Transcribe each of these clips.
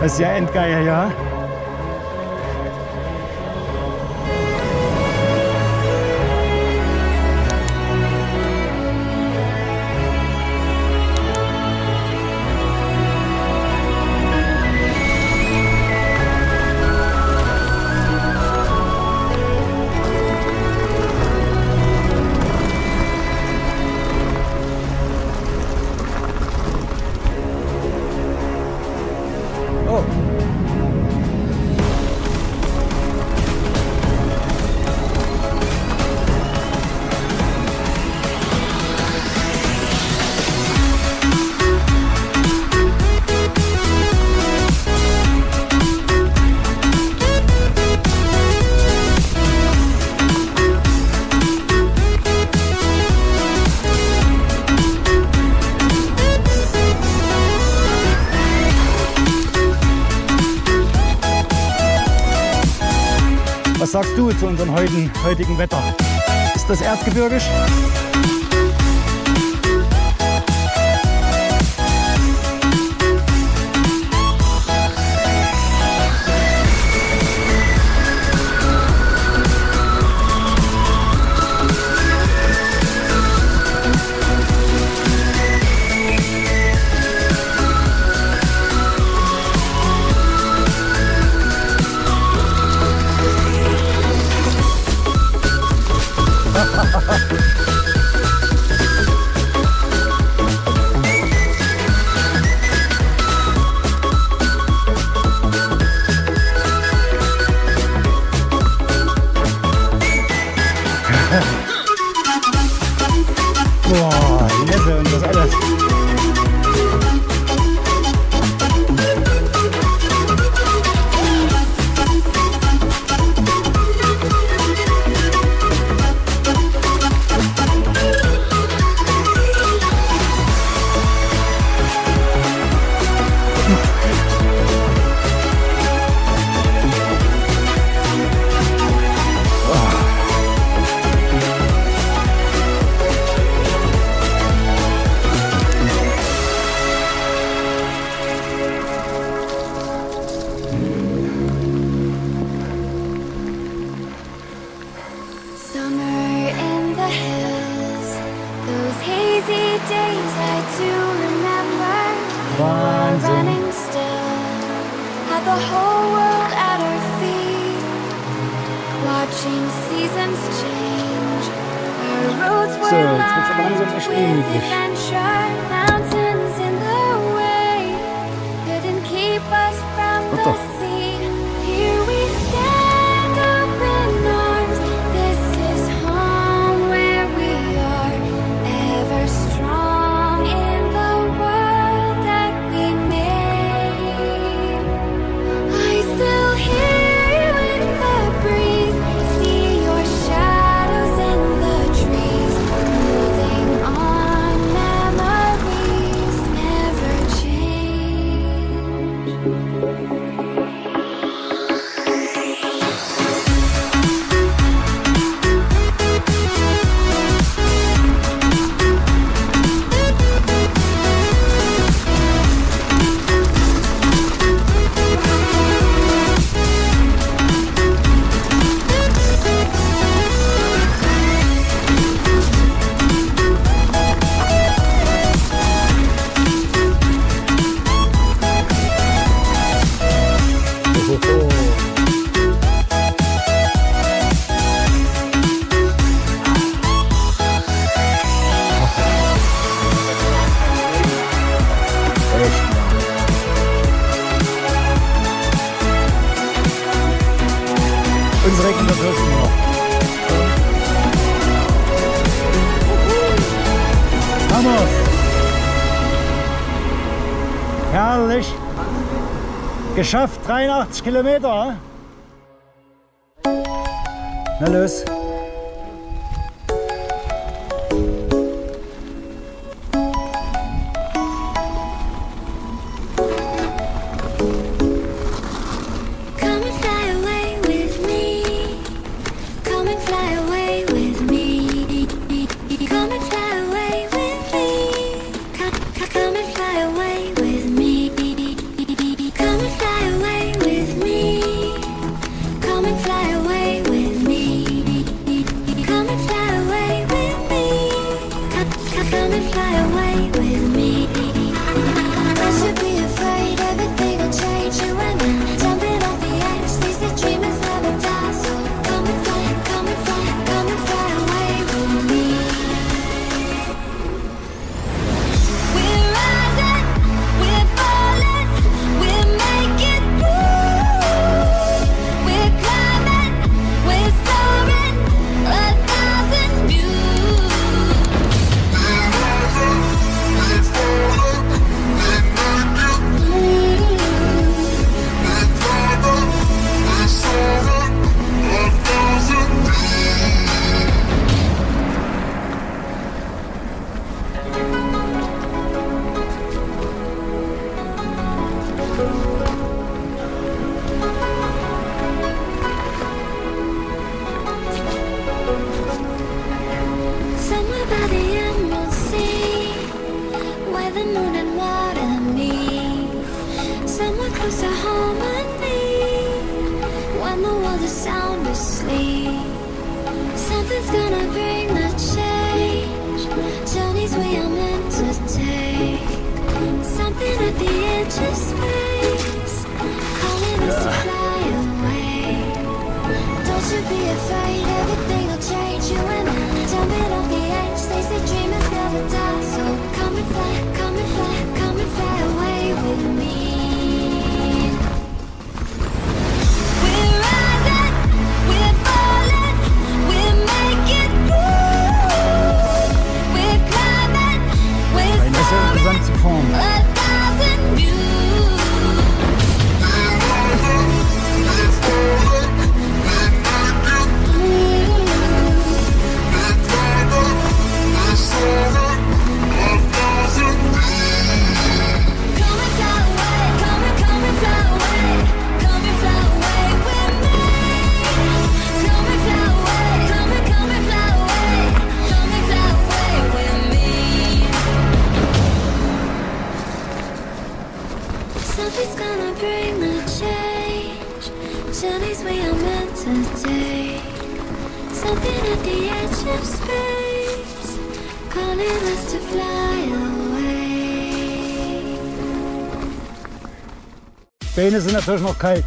Das ist ja endgeil, ja. zu unserem heutigen, heutigen Wetter. Ist das erdgebirgisch? Geschafft, 83 Kilometer. Na los. gonna bring the change. Journeys we are meant to take. Something at the edge of space Calling us to fly away. Is an eternal kite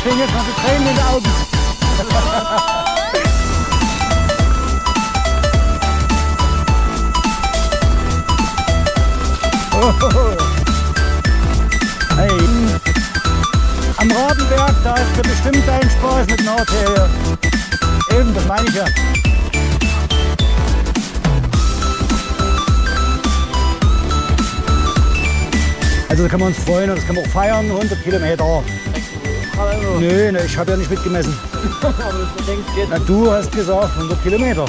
stehen jetzt noch die Tränen in den Augen. Hey. Am Rabenberg, da ist ja bestimmt dein Spaß mit dem Hotel. Eben, das meine ich ja. Also da können wir uns freuen und das können wir auch feiern, 100 Kilometer. Nö, ne, ich habe ja nicht mitgemessen. Aber du denkst jetzt, Na, du hast gesagt 100 Kilometer.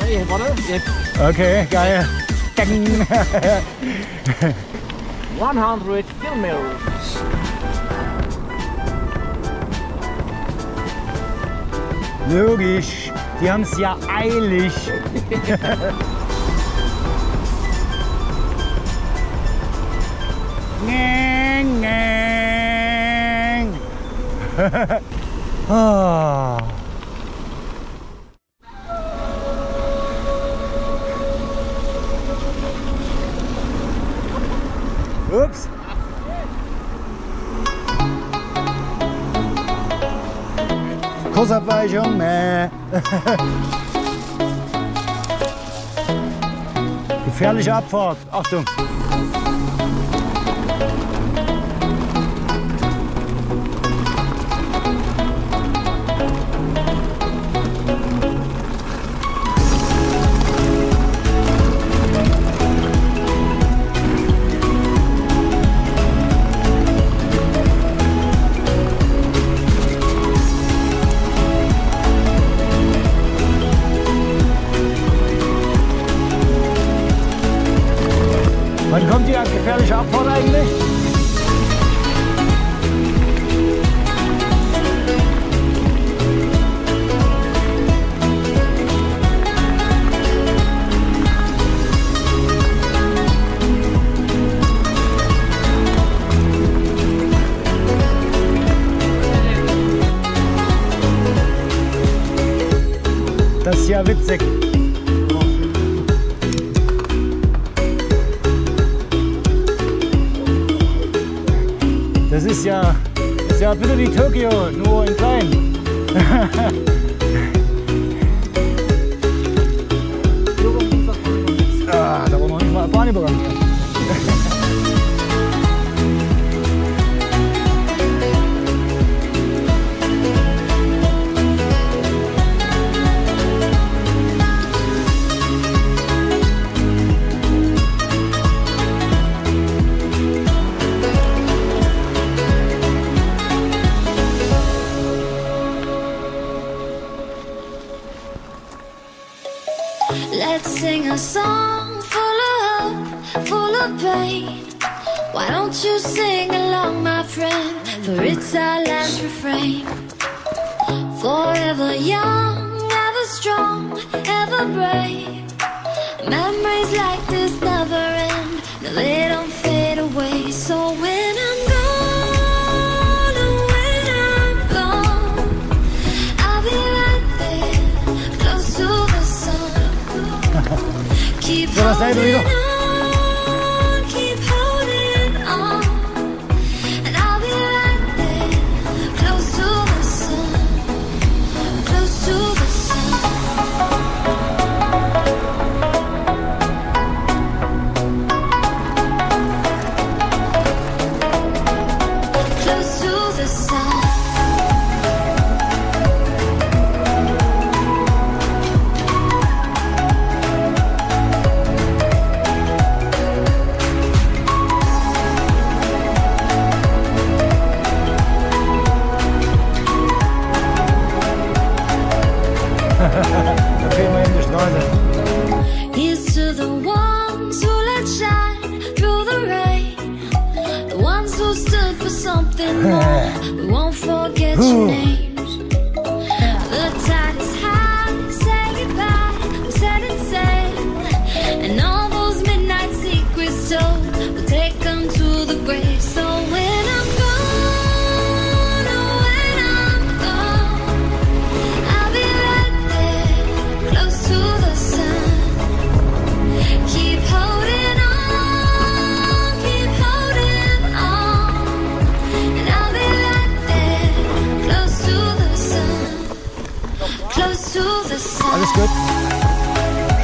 hey, warte, jetzt Okay, geil. Ding. 100 Kilometer. Logisch, die haben es ja eilig. Ngeng, ngeng. Ah. Ups. Kursabweichung, meh. Gefährliche Abfahrt. Achtung. mega witzig. Das ist ja, das ist ja bitte wie Tokio, nur in klein. ah, da wollen wir nicht mal Albanien begangen. 哎一，一个。Ooh.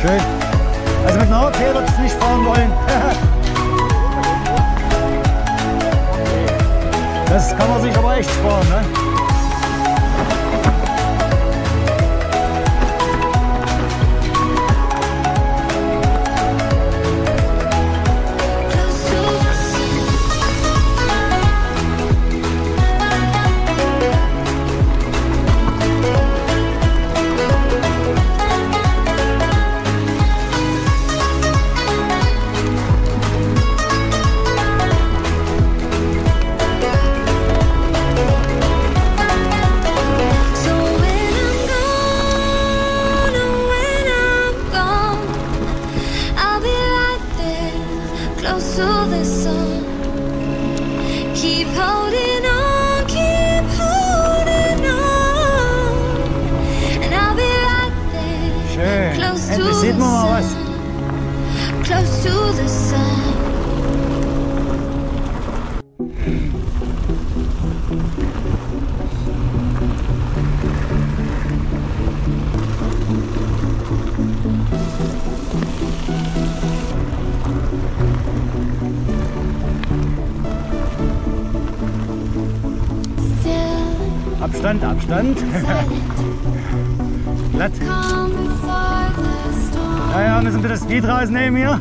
Schön. Also mit einer Hockey wird es nicht fahren wollen. das kann man sich aber echt sparen, ne? Abstand, Abstand. Glatt. Naja, müssen wir das Speed rausnehmen hier.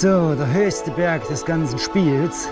So, der höchste Berg des ganzen Spiels.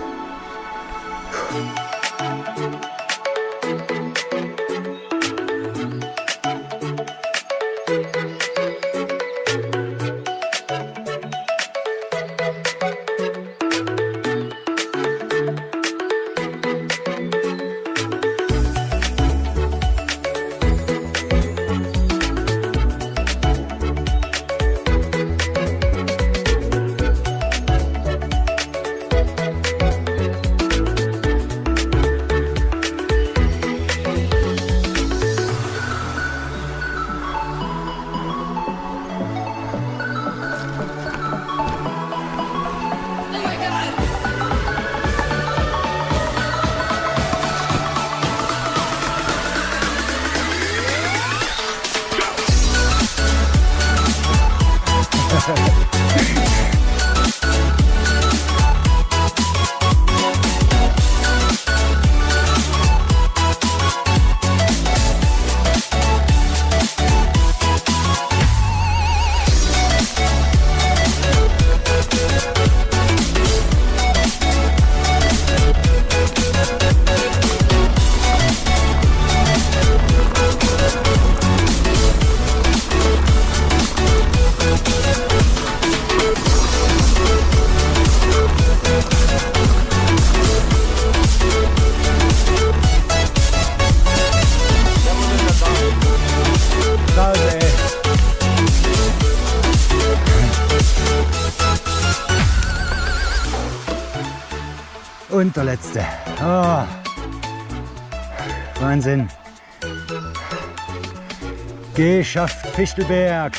Geschafft, Fichtelberg.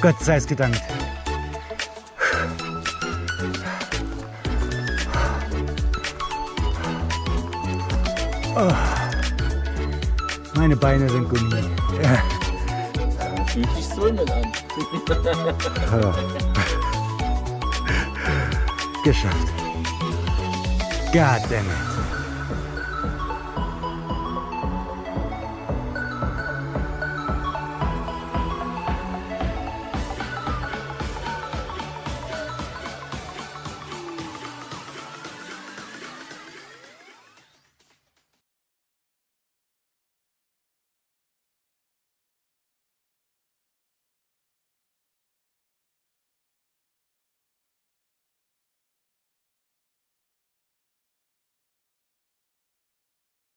Gott sei es gedankt. Oh. Meine Beine sind Gummi. Ja. Fühlt sich so nicht an. Geschafft. God damn it.